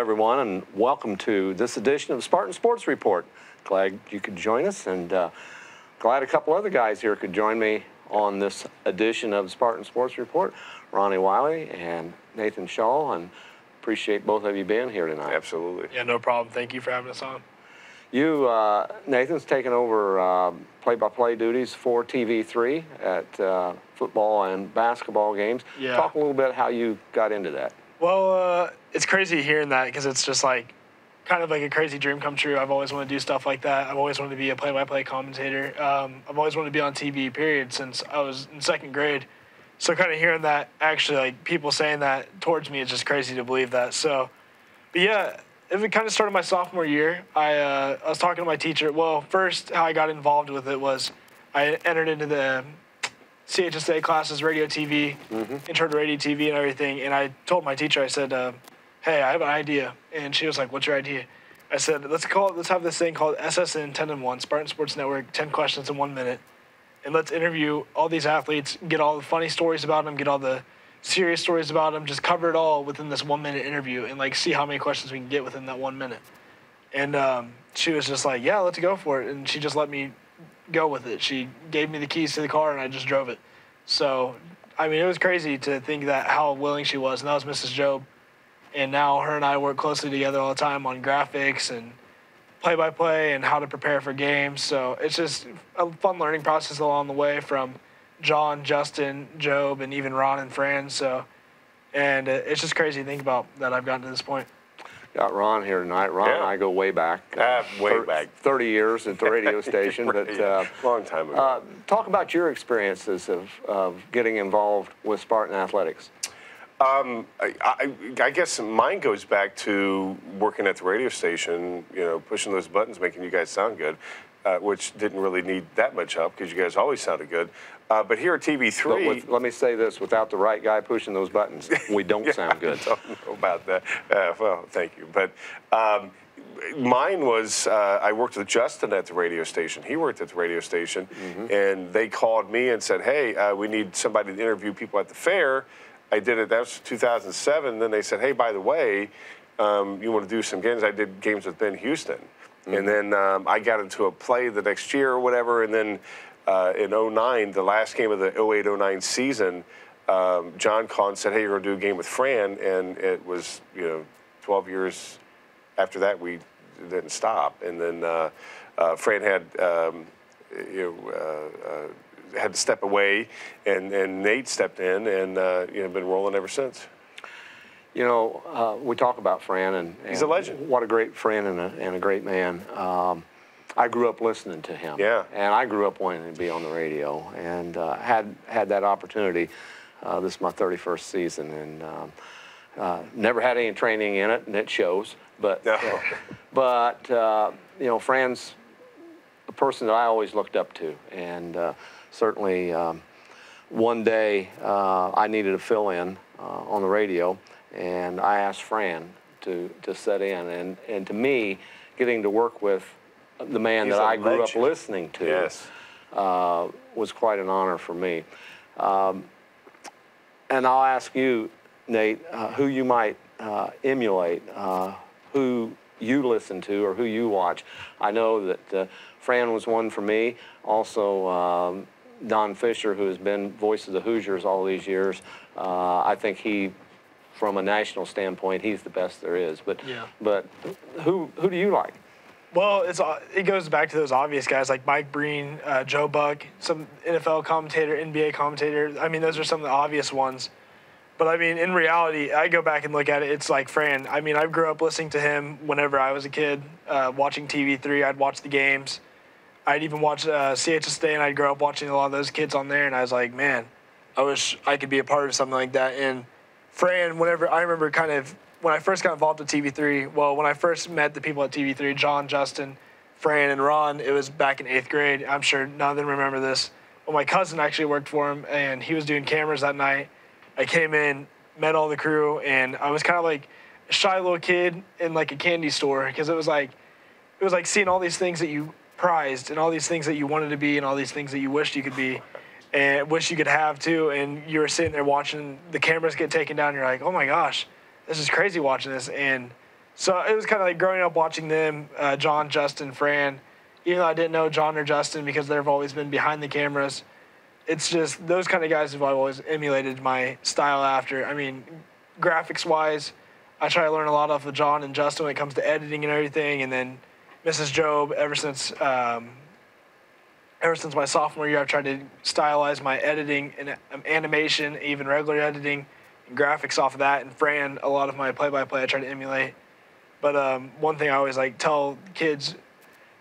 everyone, and welcome to this edition of the Spartan Sports Report. Glad you could join us, and uh, glad a couple other guys here could join me on this edition of Spartan Sports Report. Ronnie Wylie and Nathan Shawl, and appreciate both of you being here tonight. Absolutely. Yeah, no problem. Thank you for having us on. You, uh, Nathan's taken over uh, play-by-play duties for TV3 at uh, football and basketball games. Yeah. Talk a little bit how you got into that. Well, uh, it's crazy hearing that because it's just like kind of like a crazy dream come true. I've always wanted to do stuff like that. I've always wanted to be a play-by-play commentator. Um, I've always wanted to be on TV. Period. Since I was in second grade. So kind of hearing that actually like people saying that towards me is just crazy to believe that. So, but yeah, it kind of started my sophomore year. I uh, I was talking to my teacher. Well, first how I got involved with it was I entered into the CHSA classes, radio, TV, intro to radio, TV, and everything. And I told my teacher, I said, uh, "Hey, I have an idea." And she was like, "What's your idea?" I said, "Let's call it. Let's have this thing called SSN 10 and 1, Spartan Sports Network, 10 questions in one minute, and let's interview all these athletes, get all the funny stories about them, get all the serious stories about them, just cover it all within this one minute interview, and like see how many questions we can get within that one minute." And um, she was just like, "Yeah, let's go for it," and she just let me go with it. She gave me the keys to the car and I just drove it. So, I mean, it was crazy to think that how willing she was. And that was Mrs. Job. And now her and I work closely together all the time on graphics and play by play and how to prepare for games. So it's just a fun learning process along the way from John, Justin, Job, and even Ron and Fran. So, and uh, it's just crazy to think about that I've gotten to this point. Got Ron here tonight. Ron and I go way back. Ah, way back. 30 years at the radio station. But uh, long time ago. uh, talk about your experiences of, of getting involved with Spartan Athletics. I, I, I guess mine goes back to working at the radio station, you know, pushing those buttons, making you guys sound good, uh, which didn't really need that much help because you guys always sounded good. Uh, but here at TV3, with, let me say this: without the right guy pushing those buttons, we don't sound good. I don't know about that. Uh, well, thank you. But um, mine was uh, I worked with Justin at the radio station. He worked at the radio station, and they called me and said, "Hey, uh, we need somebody to interview people at the fair." I did it. That was 2007. Then they said, "Hey, by the way, um, you want to do some games?" I did games with Ben Houston, and then um, I got into a play the next year or whatever, and then. Uh, in 09, the last game of the 08-09 season, um, John called and said, "Hey, you're going to do a game with Fran," and it was, you know, 12 years after that we didn't stop, and then uh, uh, Fran had, um, you know, uh, uh, had to step away, and, and Nate stepped in, and uh, you know, been rolling ever since. You know, uh, we talk about Fran, and, and He's a legend. What a great friend and a, and a great man. Um, I grew up listening to him. Yeah. And I grew up wanting to be on the radio, and uh, had had that opportunity. Uh, this is my 31st season, and um, uh, never had any training in it, and it shows. But No. but uh, you know, Fran's a person that I always looked up to, and uh, certainly um, one day uh, I needed a fill in uh, on the radio, and I asked Fran to, to set in. And, and to me, getting to work with the man He's that I grew legend. up listening to Yes. uh, was quite an honor for me. Um, and I'll ask you, Nate, uh, who you might uh, emulate, uh, who you listen to or who you watch. I know that uh, Fran was one for me. Also, um, Don Fisher, who has been voice of the Hoosiers all these years. Uh, I think he, from a national standpoint, he's the best there is. But Yeah. but who who do you like? Well, it's uh, it goes back to those obvious guys like Mike Breen, uh, Joe Buck, some NFL commentator, NBA commentator. I mean, those are some of the obvious ones. But I mean, in reality, I go back and look at it. It's like Fran. I mean, I grew up listening to him whenever I was a kid, uh, watching TV3. I'd watch the games. I'd even watch uh, CHSA, and I'd grow up watching a lot of those kids on there. And I was like, man, I wish I could be a part of something like that. And Fran, whenever I remember, kind of when I first got involved with TV3. Well, when I first met the people at TV3, John, Justin, Fran, and Ron, it was back in eighth grade. I'm sure none of them remember this. Well, my cousin actually worked for him, and he was doing cameras that night. I came in, met all the crew, and I was kind of like a shy little kid in like a candy store because it was like it was like seeing all these things that you prized and all these things that you wanted to be and all these things that you wished you could be and wish you could have too. And you were sitting there watching the cameras get taken down. You're like, oh my gosh, this is crazy watching this. And So it was kind of like growing up watching them, uh, John, Justin, Fran. Even though I didn't know John or Justin because they've always been behind the cameras, it's just those kind of guys have always emulated my style after. I mean, graphics wise, I try to learn a lot off of John and Justin when it comes to editing and everything. And then Mrs. Job, ever since um, ever since my sophomore year, I've tried to stylize my editing and um, animation, even regular editing graphics off of that. And Fran, a lot of my play-by-play, I try to emulate. But um, one thing I always like tell kids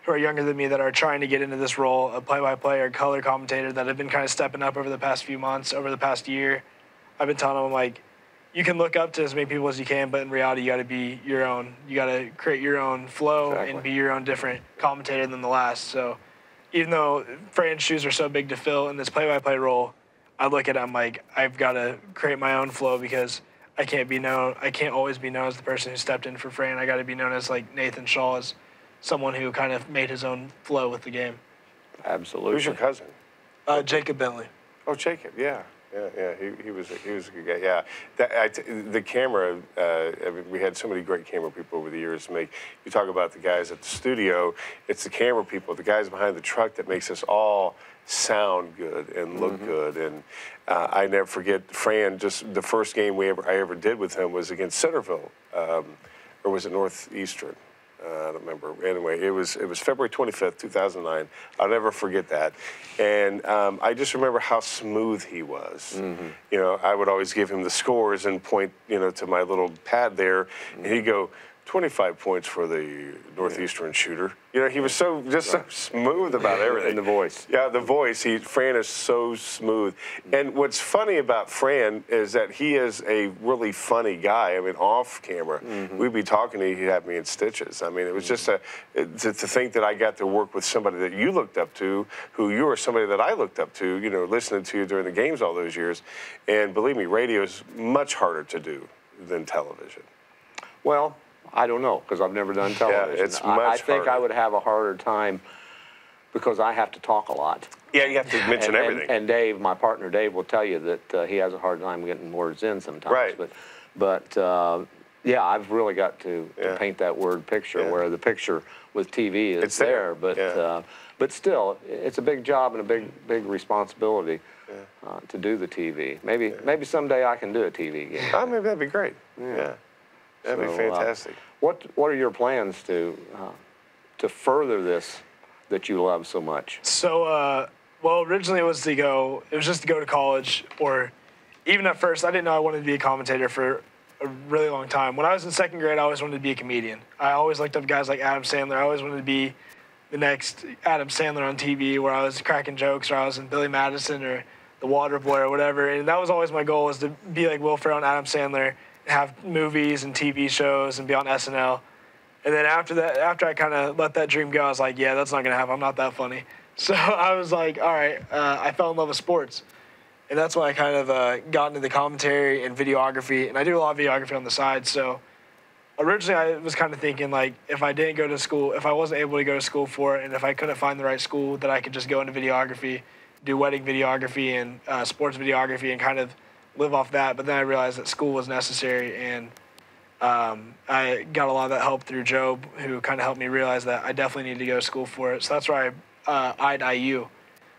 who are younger than me that are trying to get into this role, a play-by-play or color commentator, that have been kind of stepping up over the past few months, over the past year. I've been telling them like, you can look up to as many people as you can, but in reality, you got to be your own. You got to create your own flow Exactly. and be your own different commentator than the last. So, even though Fran's shoes are so big to fill in this play-by-play role, I look at it, I'm like, I've got to create my own flow because I can't be known. I can't always be known as the person who stepped in for Fran. I got to be known as like Nathan Shawl, as someone who kind of made his own flow with the game. Absolutely. Who's your cousin? Uh, Jacob Bentley. Oh, Jacob. Yeah, yeah, yeah. He, he was a, he was a good guy. Yeah, that, I the camera. Uh, I mean, we had so many great camera people over the years. Make you talk about the guys at the studio. It's the camera people, the guys behind the truck, that makes us all sound good and look good. And uh, I never forget Fran. Just the first game we ever I ever did with him was against Centerville, um, or was it Northeastern? Uh, I don't remember. Anyway, it was it was February 25th, 2009. I'll never forget that. And um, I just remember how smooth he was. You know, I would always give him the scores and point, you know, to my little pad there, and he'd go. 25 points for the Northeastern shooter. You know, he was so just so smooth about everything. And the voice. Yeah, the voice. He Fran is so smooth. Mm. And what's funny about Fran is that he is a really funny guy. I mean, off camera, mm-hmm. we'd be talking to he'd have me in stitches. I mean, it was just a to, to think that I got to work with somebody that you looked up to, who you were somebody that I looked up to. You know, listening to you during the games all those years. And believe me, radio is much harder to do than television. Well, I don't know because I've never done television. Yeah, it's I, I much think I would have a harder time because I have to talk a lot. Yeah, you have to mention and, everything. And, and Dave, my partner Dave, will tell you that uh, he has a hard time getting words in sometimes. Right. But, but uh, yeah, I've really got to, to paint that word picture Yeah. where the picture with TV is It's there. but Yeah. uh, but still, it's a big job and a big big responsibility uh, to do the TV. Maybe maybe someday I can do a TV game. oh, maybe that'd be great. Yeah, that'd be So, uh, fantastic. What What are your plans to uh, to further this that you love so much? So, uh, well, originally it was to go. It was just to go to college, or even at first, I didn't know I wanted to be a commentator for a really long time. When I was in second grade, I always wanted to be a comedian. I always looked up guys like Adam Sandler. I always wanted to be the next Adam Sandler on TV, where I was cracking jokes, or I was in Billy Madison or The Water Boy or whatever. And that was always my goal, was to be like Will Ferrell and Adam Sandler, and have movies and TV shows and be on SNL. And then after that, after I kind of let that dream go, I was like, yeah, that's not gonna happen. I'm not that funny. So I was like, all right. Uh, I fell in love with sports, and that's when I kind of uh, got into the commentary and videography. And I do a lot of videography on the side. So originally, I was kind of thinking like, if I didn't go to school, if I wasn't able to go to school for it, and if I couldn't find the right school, that I could just go into videography, do wedding videography and uh, sports videography, and kind of live off that. But then I realized that school was necessary and um, I got a lot of that help through Job, who kind of helped me realize that I definitely need to go to school for it. So that's why I uh, eyed IU.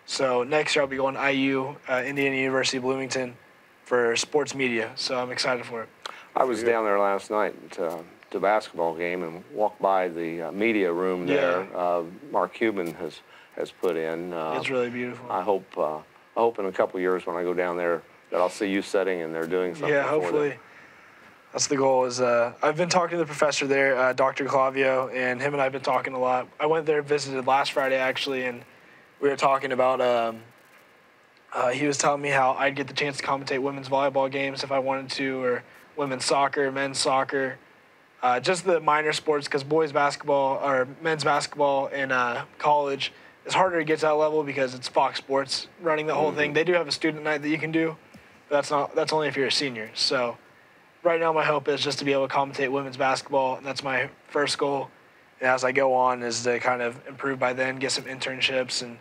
So next year I'll be going to IU, uh, Indiana University Bloomington, for sports media. So I'm excited for it. I was down there last night to, to a basketball game and walked by the uh, media room there. Yeah. Uh, Mark Cuban has has put in. Uh, It's really beautiful. I hope uh, I hope in a couple of years when I go down there that I'll see you setting and they're doing something. yeah, for them. hopefully. That's the goal. Is uh, I've been talking to the professor there, uh, Dr. Clavio, and him and I've been talking a lot. I went there, and visited last Friday actually, and we were talking about. Um, uh, he was telling me how I'd get the chance to commentate women's volleyball games if I wanted to, or women's soccer, men's soccer, uh, just the minor sports. Because boys basketball or men's basketball in uh, college is harder to get to that level because it's Fox Sports running the whole thing. They do have a student night that you can do, that's not. That's only if you're a senior. So right now my hope is just to be able to commentate women's basketball and that's my first goal and as i go on is to kind of improve by then get some internships and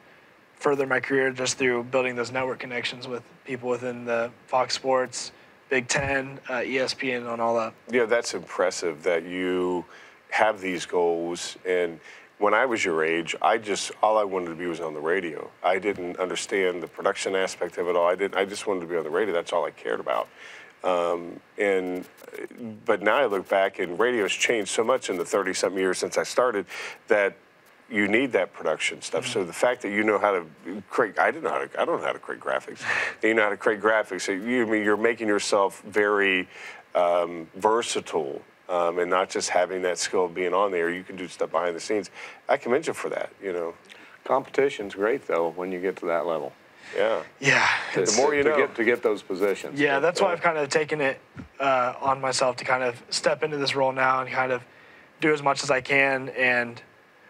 further my career just through building those network connections with people within the fox sports Big Ten, uh, ESPN, on all that. Yeah, that's impressive that you have these goals. And when I was your age, I just all I wanted to be was on the radio. I didn't understand the production aspect of it all. I didn't. I just wanted to be on the radio. That's all I cared about. Um, and but now I look back, and radio's changed so much in the 30 something years since I started that you need that production stuff. So the fact that you know how to create, I didn't know how to, I don't know how to create graphics. you know how to create graphics. So you, I mean, you're making yourself very um, versatile um, and not just having that skill of being on there. You can do stuff behind the scenes. I commend you for that, you know. Competition's great though when you get to that level. Yeah. Yeah. To, The more you to know. get to get those positions. Yeah, that's why I've kind of taken it uh, on myself to kind of step into this role now and kind of do as much as I can. And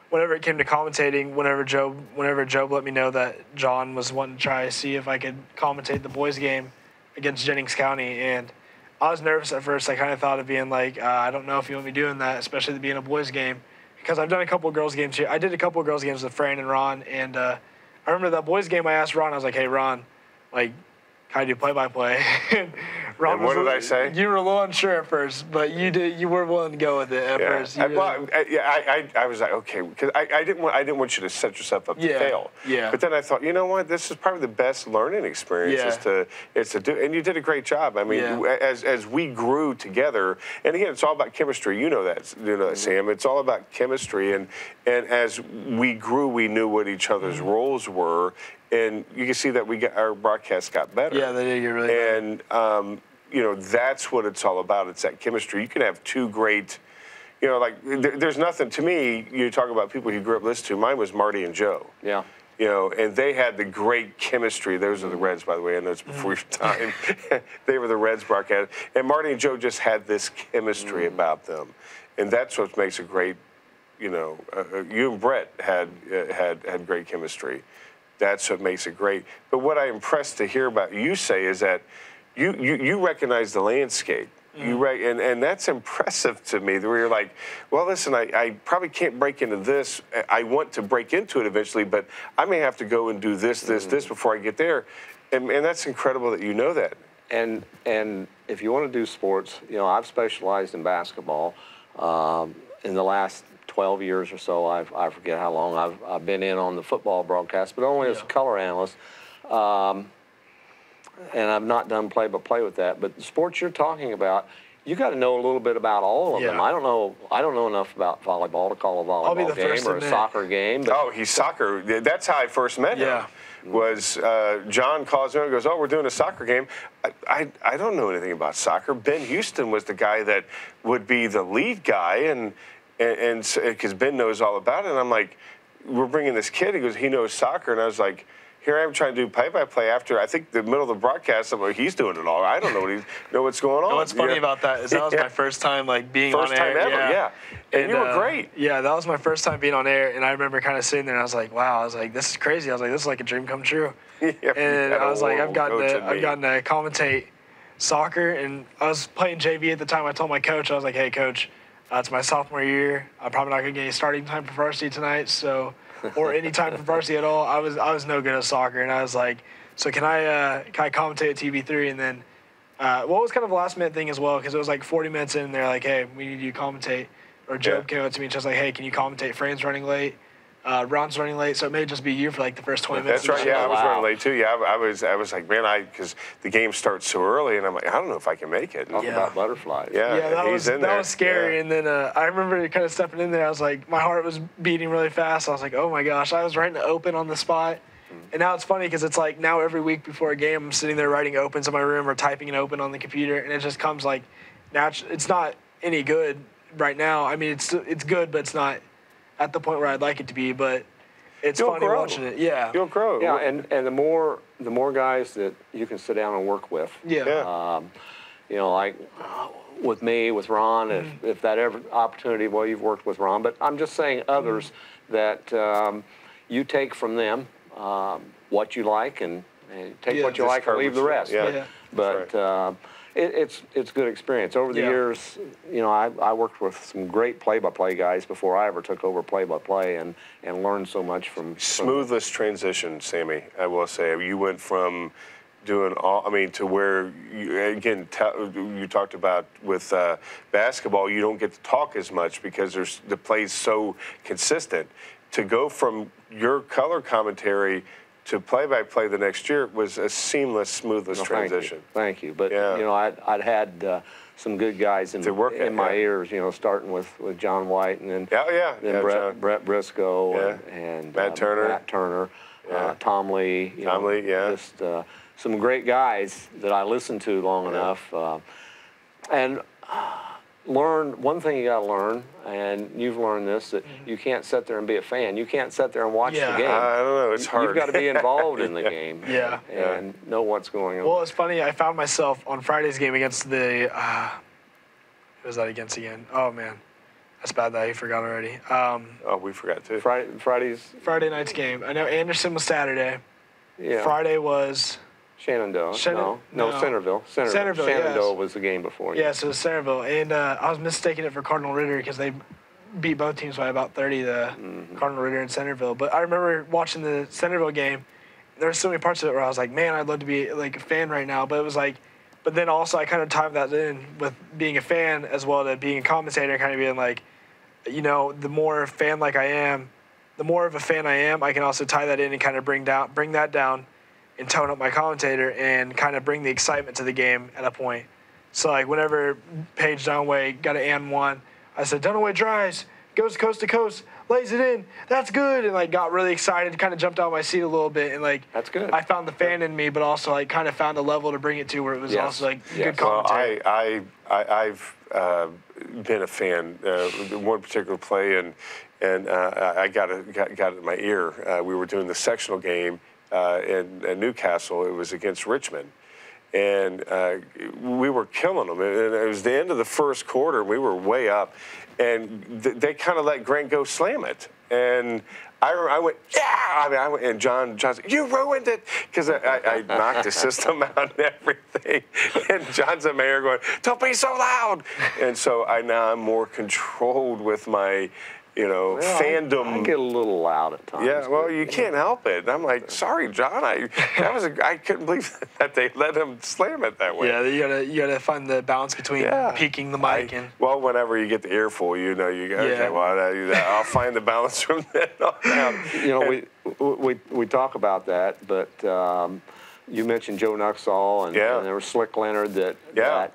whenever it came to commentating, whenever Joe, whenever Joe let me know that John was wanting to try to see if I could commentate the boys' game against Jennings County, and I was nervous at first. I kind of thought of being like, uh, I don't know if you want me doing that, especially to being a boys' game, because I've done a couple girls' games here. I did a couple girls' games with Fran and Ron, and uh, I remember that boys' game. I asked Ron, I was like, Hey, Ron, like, I do play-by-play? and Ron And what did I say? You were a little unsure at first, but you did. You were willing to go with it at Yeah, first. You I, really- well, I, yeah, I, I, was like, okay, because I, I didn't want, I didn't want you to set yourself up to Yeah, fail. yeah. But then I thought, you know what, this is probably the best learning experience is Yeah. to, is to do, and you did a great job. I mean, Yeah. as, as we grew together, and again, it's all about chemistry. You know that, you know that, Sam. It's all about chemistry, and and as we grew, we knew what each other's Mm-hmm. roles were, and you can see that we got our broadcast got better. yeah, they did get really. good. And um, you know that's what it's all about. It's that chemistry. You can have two great, you know, like there, there's nothing to me. You talk about people you grew up listening to. Mine was Marty and Joe. Yeah. You know, and they had the great chemistry. Those are the Reds, by the way. I know it's before your time. they were the Reds broadcast, and Marty and Joe just had this chemistry about them, and that's what makes a great. You know, uh, uh, you and Brett had uh, had had great chemistry. That's what makes it great. But what I'm impressed to hear about you say is that you you, you recognize the landscape. You right, and, and that's impressive to me. Where you're like, well, listen, I, I probably can't break into this. I want to break into it eventually, but I may have to go and do this, this, this before I get there. And, and that's incredible that you know that. And and if you want to do sports, you know, I've specialized in basketball. Um, in the last 12 years or so, I've, I forget how long I've, I've been in on the football broadcast, but only as a color analyst. Um, and I've not done play-by-play with that. But the sports you're talking about, you got to know a little bit about all of them. I don't know. I don't know enough about volleyball to call a I'll be volleyball the game to or a admit. soccer game. But Oh, he's soccer. That's how I first met Yeah. him. Was uh, John calls me and goes, "Oh, we're doing a soccer game." I, I I don't know anything about soccer. Ben Houston was the guy that would be the lead guy, and and because uh, Ben knows all about it. And I'm like, "We're bringing this kid." He goes, "He knows soccer," and I was like. Here I am trying to do play-by-play after I think the middle of the broadcast. I'm like, he's doing it all. I don't know what he know what's going on. And what's funny Yeah. about that is that was Yeah. my first time like being First on time air. ever, yeah. And you were uh, great. Yeah, that was my first time being on air, and I remember kind of sitting there, and I was like, "Wow!" I was like, "This is crazy." I was like, "This is like a dream come true." Yeah, and I was like, "I've gotten to, I've gotten to commentate soccer," and I was playing JV at the time. I told my coach, I was like, "Hey, coach, it's my sophomore year. I'm probably not gonna get any starting time for varsity tonight, so or any time for varsity at all. I was I was no good at soccer, and I was like, so can I uh, can I commentate at TV3 and then." Uh, what was kind of a last minute thing as well because it was like 40 minutes in and they're like hey we need you to commentate or Job Yeah. came up to me and just like hey can you commentate Fran's running late uh, Ron's running late so it may just be you for like the first 20 minutes That's right. the Yeah, I was Wow. running late too. Yeah, I, I was. I was like, man, I because the game starts so early, and I'm like, I don't know if I can make it. talk Yeah. about butterflies. Yeah, yeah that he's was in that there. was scary Yeah. and then uh, I remember kind of stepping in there I was like my heart was beating really fast I was like oh my gosh I was writing the open on the spot and now it's funny because it's like now every week before a game I'm sitting there writing opens in my room or typing an open on the computer and it just comes like natural it's not any good right now I mean it's it's good but it's not at the point where I'd like it to be but it's You'll funny grow. watching it yeah You'll grow. Yeah, and, and the more the more guys that you can sit down and work with, yeah Yeah. um, you know, like uh, with me, with Ron, if, if that ever opportunity, well, you've worked with Ron, but I'm just saying others that um, you take from them um, what you like and, and take Yeah. what you like and leave the rest. Yeah. But, Yeah. but That's uh, it, it's it's good experience. Over the Yeah. years, you know, I, I worked with some great play-by-play guys before I ever took over play-by-play and, and learned so much from, from Smoothest transition, Sammy. I will say you went from doing all. I mean, to where you, again you talked about with uh, basketball, you don't get to talk as much because there's the play's so consistent. To go from your color commentary to play-by-play the next year was a seamless, smoothless Well, thank you. transition. Thank you. But Yeah. you know, I'd, I'd had uh, some good guys in, work in at, my yeah. ears. You know, starting with, with John White and then Yeah, oh, yeah, then yeah, Brett, John. Brett Briscoe and, and Matt uh, Turner. Matt Turner, uh, Tom Lee. You Tom know, Lee, yeah. Just uh, some great guys that I listened to long enough. Uh, and learn one thing you got to learn, and you've learned this that you can't sit there and be a fan. You can't sit there and watch Yeah. the game. I don't know. It's hard. You've got to be involved in the game. Yeah. And know what's going on. Well, it's funny. I found myself on Friday's game against the. Uh, who was that against again? Oh man, that's bad that I forgot already. Um, oh, we forgot too. Friday, Friday's, Friday night's game. I know Anderson was Saturday. yeah. Friday was Shenandoah. Shenandoah? no, no, no. Centerville. Centerville. Centerville, yes. Was the game before. yeah, so it was Centerville, and uh, I was mistaking it for Cardinal Ritter because they beat both teams by about 30. The Cardinal Ritter and Centerville. But I remember watching the Centerville game. There were so many parts of it where I was like, man, I'd love to be like a fan right now. But it was like, but then also I kind of tied that in with being a fan as well to being a commentator, kind of being like, you know, the more fan like I am, the more of a fan I am, I can also tie that in and kind of bring down bring that down and tone up my commentator and kind of bring the excitement to the game at a point. So like whenever Paige Dunaway got an and one, I said Dunaway drives, goes coast to coast, lays it in, that's good, and like got really excited, kind of jumped out of my seat a little bit, and like That's good. I found the fan in me, but also like kind of found a level to bring it to where it was Yes. also like Yes. good Well, commentary. I, I, I, I've uh, been a fan. Uh, one particular play, and and uh, I got it got, got it in my ear. Uh, we were doing the sectional game uh, in, in Newcastle. It was against Richmond. And uh, we were killing them. And it was the end of the first quarter. We were way up. And th- they kind of let Grant go slam it. And I, I went, yeah. I mean, I went, and John, John said, you ruined it. Because I, I, I knocked the system out and everything. And John's a mayor going, don't be so loud. And so I now I'm more controlled with my, you know, Well, fandom. I, get a little loud at times. Yeah, well, but, you can't help it. And I'm like, sorry, John. I that was a, I couldn't believe that they let him slam it that way. yeah, you gotta you gotta find the balance between Yeah. peaking the I- mic and well, whenever you get the earful, you know, you go, okay, Yeah. well, I, I'll find the balance from then on out. You know, we, we, we talk about that, but um, you mentioned Joe Nuxhall and, Yeah. and there was Slick Leonard that, Yeah. that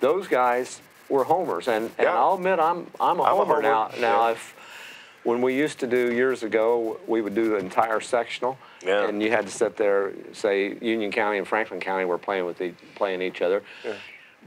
those guys were homers. And, and Yeah. I'll admit I'm, I'm a I'm a homer, homer, now. Now, yeah. if when we used to do years ago, we would do the entire sectional, Yeah. and you had to sit there, say Union County and Franklin County were playing with the, playing each other.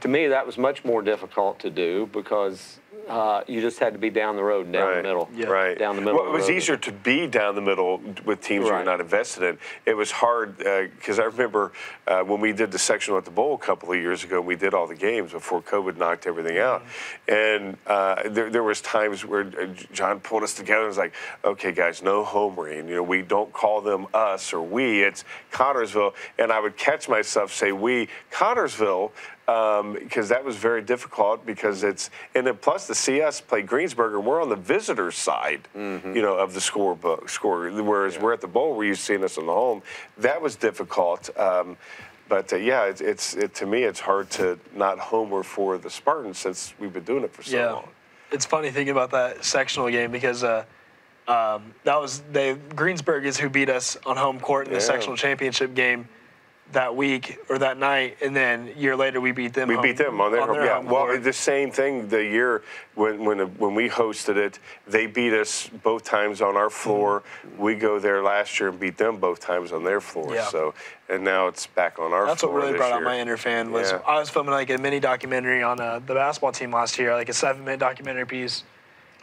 To me, that was much more difficult to do because uh, you just had to be down the road, down right. the middle, Yeah. Right. down the middle. Well, it was easier to be down the middle with teams you're not invested in. It was hard because I remember uh, when we did the sectional at the bowl a couple of years ago. We did all the games before COVID knocked everything out, and uh, there, there was times where uh, John pulled us together and was like, "Okay, guys, no homering. You know, we don't call them us or we. It's Connersville." And I would catch myself say, "We Connersville." because that was very difficult because it's and then plus the CS play Greensburg and we're on the visitors side, you know, of the scorebook score. Whereas we're at the bowl, we're used to seeing us in the home. That was difficult. Um, but uh, yeah, it's, it's it, to me it's hard to not homer for the Spartans since we've been doing it for so yeah. long. It's funny thinking about that sectional game because uh, um, that was they Greensburg is who beat us on home court in the sectional championship game that week or that night, and then a year later we beat them. We home- beat them on their, home. Yeah, home well, court. the same thing the year when when when we hosted it, they beat us both times on our floor. We go there last year and beat them both times on their floor. Mm-hmm. Yeah. So and now it's back on our That's what floor. really this brought out my inner fan was Yeah. I was filming like a mini documentary on uh, the basketball team last year, like a seven minute documentary piece.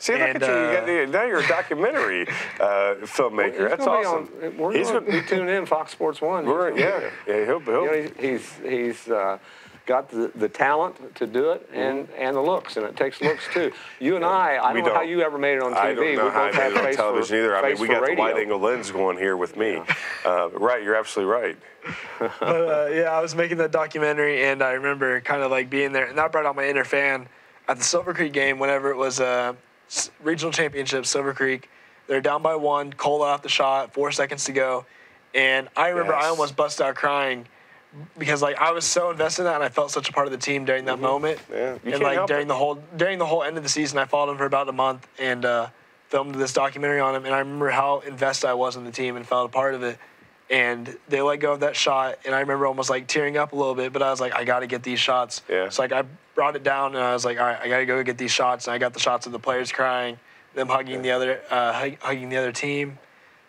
See, look and, at you. you uh, got the, now you're a documentary uh, filmmaker. He's That's gonna awesome. On, we're He's going to gonna- be tuned in Fox Sports One. We're, He's yeah, yeah, he'll, he'll, You know, he's he's, he's uh, got the, the talent to do it and, and the looks, and it takes looks too. You and I, I Mm-hmm. We don't know how you ever made it on TV. I don't know we how I both made it on face television for, either. I mean, we for got the wide angle lens going here with me. Uh, right, you're absolutely right. But uh, yeah, I was making that documentary, and I remember kind of like being there, and that brought out my inner fan at the Silver Creek game. Whenever it was a s- regional championship, Silver Creek, they're down by one. Cole off the shot, four seconds to go, and I remember I almost busted out crying because like I was so invested in that and I felt such a part of the team during that moment. Mm-hmm. Yeah, you and like during it. the whole during the whole end of the season, I followed him for about a month and uh, filmed this documentary on him. And I remember how invested I was in the team and felt a part of it. And they let go of that shot, and I remember almost like tearing up a little bit. But I was like, I got to get these shots. Yeah. So like I brought it down, and I was like, all right, I got to go get these shots. And I got the shots of the players crying, them hugging the other, uh, hug- hugging the other team.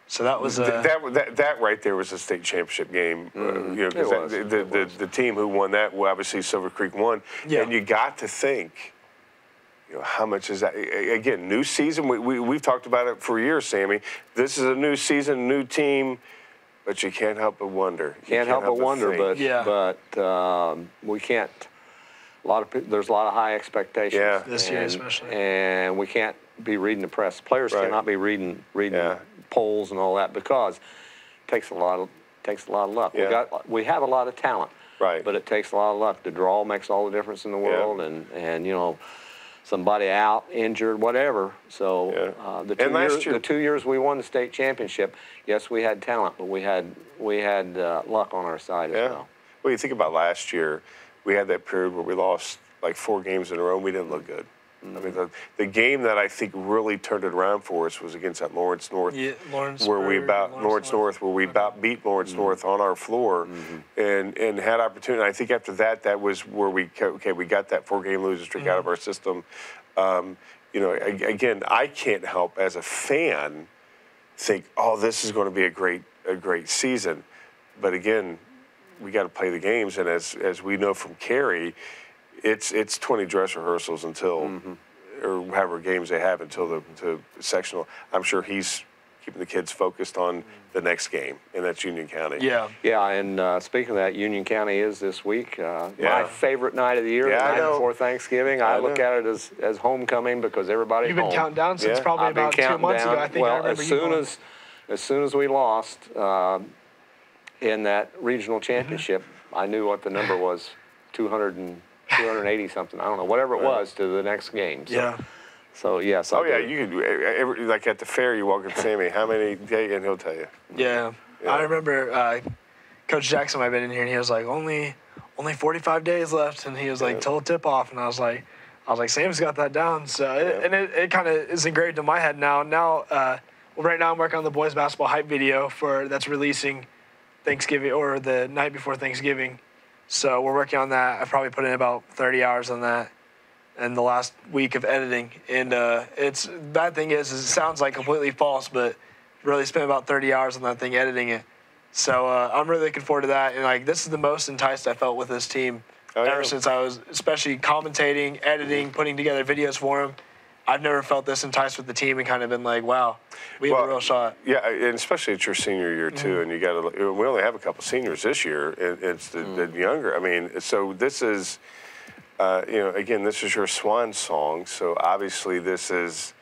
So that was uh, Th- that, that that right there was a state championship game. uh, you know, 'cause It that- was. the, the, the, the team who won that, well, obviously Silver Creek won, Yeah. and you got to think. You know, how much is that? A- a- Again, new season. We, we, we've talked about it for years, Sammy. This is a new season, new team, but you can't help but wonder. You Can't help but wonder, think. but Yeah. but um, we can't. A lot of pe- there's a lot of high expectations Yeah. This year and- especially. and we can't be reading the press. Players Right. cannot be reading reading Yeah. polls and all that because it takes a lot of takes a lot of luck. Yeah. We got we have a lot of talent, Right. But it takes a lot of luck. The draw makes all the difference in the world, and and you know. Somebody out, injured, whatever. So Yeah. uh, the two years, year- the two years we won the state championship, yes, we had talent, but we had we had uh, luck on our side as Yeah. well. Well, you think about last year, we had that period where we lost like four games in a row and we didn't look good. I mean, the, the game that I think really turned it around for us was against that Lawrence North, Yeah, Lawrence where we about Lawrence Lawrence North, where we about beat Lawrence mm-hmm. North on our floor, mm-hmm. and and had opportunity. I think after that, that was where we okay, we got that four game losing streak out of mm-hmm. our system. Um, you know, again, I can't help as a fan think, oh, this is going to be a great a great season, but again, we got to play the games, and as as we know from Kerry, it's it's 20 dress rehearsals until or however games they have until the to sectional. I'm sure he's keeping the kids focused on the next game, and that's Union County. Yeah. Yeah, and uh, speaking of that, Union County is this week. Uh, Yeah. My favorite night of the year, Yeah, the night know. before Thanksgiving. I, I look know. at it as, as homecoming because everybody. You've been home. counting down since Yeah. probably I've about two months down. ago. I think well, I remember as you soon going. as as soon as we lost uh, in that regional Mm-hmm. championship, I knew what the number was 200 and 280 something. I don't know, whatever it was to the next game. So, yeah. So yes. I Oh yeah, do. you could every, like at the fair. You walk up to Sammy, how many? Yeah, and he'll tell you. Yeah. Yeah. I remember uh, Coach Jackson might have been in here and he was like, only only 45 days left. And he was like, Yeah. till tip off. And I was like, I was like, Sam's got that down. So, it, Yeah. and it, it kind of is engraved in my head now. Now, uh, well, right now I'm working on the boys basketball hype video for that's releasing Thanksgiving or the night before Thanksgiving. So we're working on that. I've probably put in about 30 hours on that in the last week of editing. And uh, it's bad thing is, is it sounds like completely false, but really spent about 30 hours on that thing editing it. So uh, I'm really looking forward to that. And like this is the most enticed I felt with this team Oh, yeah. ever since I was, especially commentating, editing, putting together videos for them. I've never felt this enticed with the team and kind of been like, wow, we have Well, a real shot. Yeah, and especially it's your senior year too, and you got to. We only have a couple seniors this year, and it's the, the younger. I mean, so this is, uh, you know, again, this is your swan song. So obviously, this is,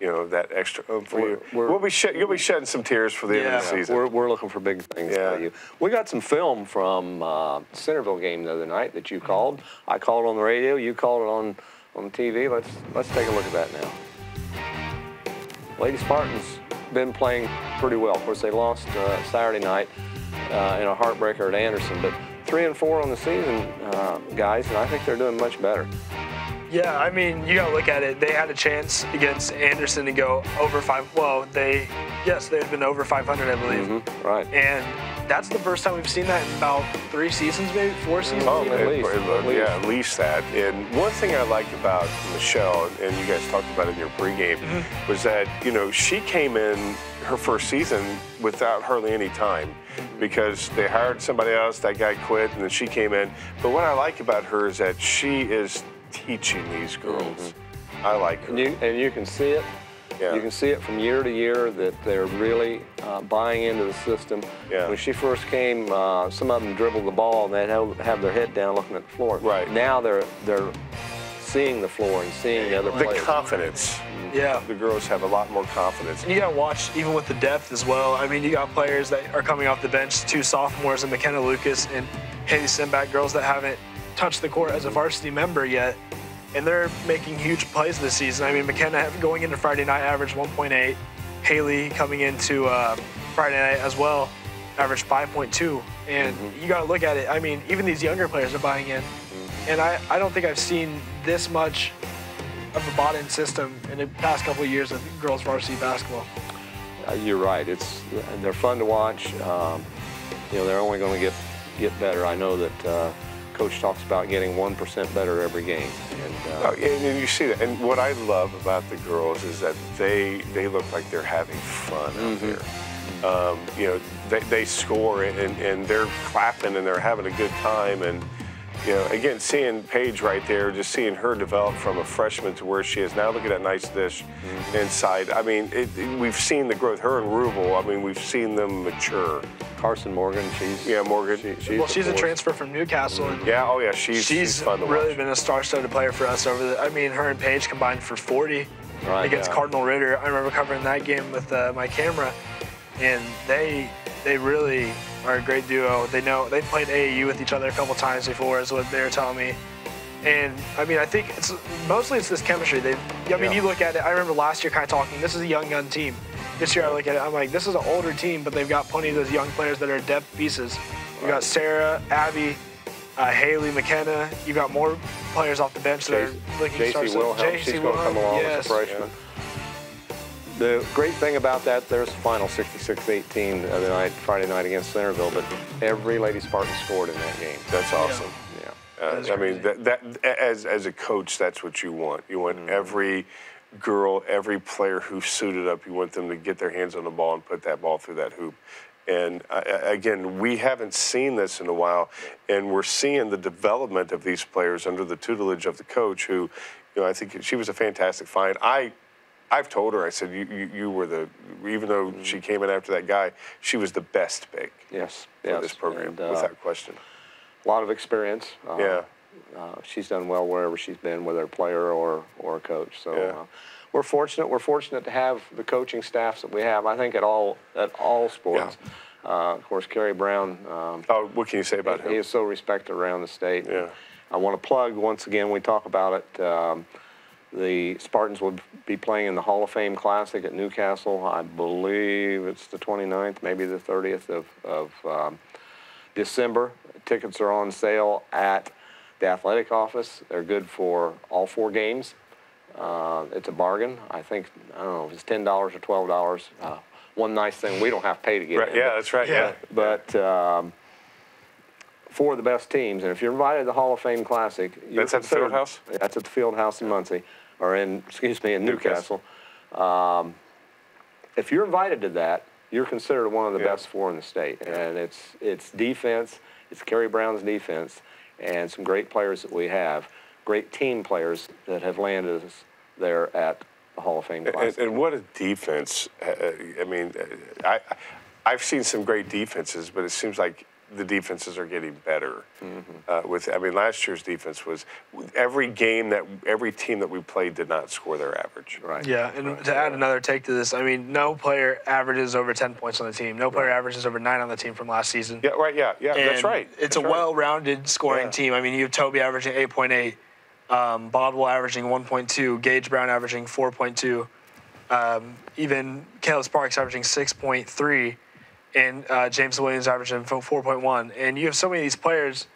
you know, that extra oomph for you. We're- We'll be shed, you'll be shedding some tears for the end of the season. We're, we're looking for big things Yeah. out of you. We got some film from uh, Centerville game the other night that you called. I called on the radio. You called it on on TV. Let's let's take a look at that now. Lady Spartans been playing pretty well. Of course, they lost uh, Saturday night uh, in a heartbreaker at Anderson, but three and four on the season, uh, guys, and I think they're doing much better. Yeah, I mean, you gotta look at it. They had a chance against Anderson to go over five. Well, they, yes, they've been over 500, I believe. Mhm, Right. And that's the first time we've seen that in about three seasons, maybe four seasons. Oh, even. At least, at least. yeah, at least that. And one thing I like about Michelle, and you guys talked about it in your pregame, Mm-hmm. was that you know she came in her first season without hardly any time Mm-hmm. because they hired somebody else. That guy quit, and then she came in. But what I like about her is that she is teaching these girls. I like her. And you, and you can see it. Yeah. You can see it from year to year that they're really uh, buying into the system. Yeah. When she first came, uh, some of them dribbled the ball and they'd have, have their head down looking at the floor. Right. Now they're they're seeing the floor and seeing the other players. the confidence. Yeah. The girls have a lot more confidence. And you gotta watch even with the depth as well. I mean, you got players that are coming off the bench, two sophomores, and McKenna Lucas and Haley Simback, girls that haven't touched the court as a varsity member yet, and they're making huge plays this season. I mean, McKenna going into Friday night averaged 1.8, Haley coming into uh, Friday night as well averaged 5.2. And you got to look at it. I mean, even these younger players are buying in. And I, I don't think I've seen this much of a bought-in system in the past couple of years of girls varsity basketball. Uh, you're right. It's they're fun to watch. Um, you know, they're only going to get get better. I know that uh, coach talks about getting one percent better every game, and, Oh, uh, and, and you see that. And what I love about the girls is that they they look like they're having fun out there. Um, you know, they, they score and, and they're clapping and they're having a good time. And you know, again, seeing Paige right there, just seeing her develop from a freshman to where she is now. Look at that nice dish inside. I mean, it, it- we've seen the growth. Her and Rubel. I mean, we've seen them mature. Carson Morgan, she's Yeah, Morgan. she- she's well, she's a force. transfer from Newcastle. And yeah. Oh yeah. She's she's, she's fun to really watch. been a star-studded player for us over the. I mean, her and Paige combined for 40 Right, against yeah. Cardinal Ritter. I remember covering that game with uh, my camera, and they they really are a great duo. They know they played AAU with each other a couple times before, is what they were telling me. And I mean, I think it's mostly it's this chemistry. They, I mean, Yeah. you look at it. I remember last year kind of talking. This is a young gun team. This year I look at it. I'm like, this is an older team, but they've got plenty of those young players that are depth pieces. You got Sarah, Abby, uh, Haley, McKenna. You got more players off the bench that are looking to start. JC Wilhelm, she's going to come along yes. as a freshman. The great thing about that, there's the final 66-18 of the night, Friday night against Centerville, but every Lady Spartan scored in that game. That's awesome. Yeah. Uh, That is I mean, that, that as as a coach, that's what you want. You want Mm-hmm. every girl, every player who suited up. You want them to get their hands on the ball and put that ball through that hoop. And uh, again, we haven't seen this in a while, and we're seeing the development of these players under the tutelage of the coach, who, you know, I think she was a fantastic find. I. I've told her, I said, you, you, you were the, even though Mm-hmm. she came in after that guy, she was the best pick Yes, for yes. this program, And, uh, without question. a lot of experience. Uh, Yeah. Uh, she's done well wherever she's been, whether a player or, or a coach. So Yeah. uh, we're fortunate. We're fortunate to have the coaching staffs that we have. I think at all at all sports. Uh, of course, Kerry Brown. Um, Oh, what can you say about him? he is so respected around the state. Yeah. I want to plug once again. We talk about it. Um, the Spartans will be playing in the Hall of Fame Classic at Newcastle. I believe it's the 29th, maybe the 30th of, of um, December. Tickets are on sale at the athletic office. They're good for all four games. Uh, it's a bargain. I think I don't know if it's ten dollars or twelve dollars. Uh, one nice thing we don't have to pay to get Right, in. yeah, that's right. Yeah. but um, four of the best teams, and if you're invited to the Hall of Fame Classic, That's at the considered- Fieldhouse? That's at the Field House in Muncie, or in excuse me, in Newcastle. Newcastle. Um, if you're invited to that, you're considered one of the Yeah. best four in the state, and it's it's defense, it's Kerry Brown's defense, and some great players that we have, great team players that have landed us there at the Hall of Fame And, Classic. and what a defense! Uh, I mean, uh, I I've seen some great defenses, but it seems like the defenses are getting better. Uh, with I mean, last year's defense was every game that every team that we played did not score their average. right. Yeah, and to add another take to this, I mean, no player averages over 10 points on the team. No player averages over nine on the team from last season. Yeah, right. Yeah, yeah. that's right. It's That's a right. well-rounded scoring Yeah. team. I mean, you have Toby averaging 8.8, um, Bodwell averaging 1.2, Gage Brown averaging 4.2, um, even Caleb Sparks averaging 6.3, and uh, James Williams averaging 4.1. And you have so many of these players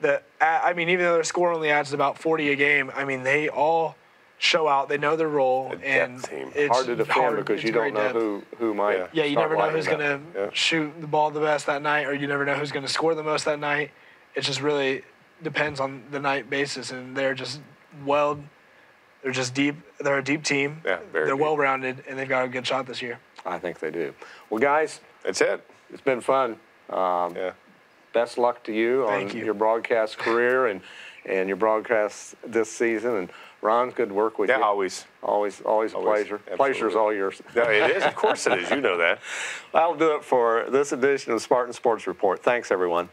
that, I mean, even though their score only adds about 40 a game, I mean, they all show out. They know their role. A and team. It's hard to defend hard. because you don't know depth. who who might. Yeah. Yeah, you start never know who's gonna Yeah. shoot the ball the best that night, or you never know who's gonna score the most that night. It just really depends on the night basis, and they're just well, they're just deep. They're a deep team. Yeah, very they're deep. well rounded, and they've got a good shot this year. I think they do. Well, guys, That's it. it's been fun. Um, Yeah. best luck to you Thank on you. your broadcast career and and your broadcast this season. And Ron's good work with Yeah, you. always. Always, always a Always. pleasure. Absolutely. Pleasure's all yours. No, it is. Of course, it is. You know that. I'll do it for this edition of Spartan Sports Report. Thanks, everyone.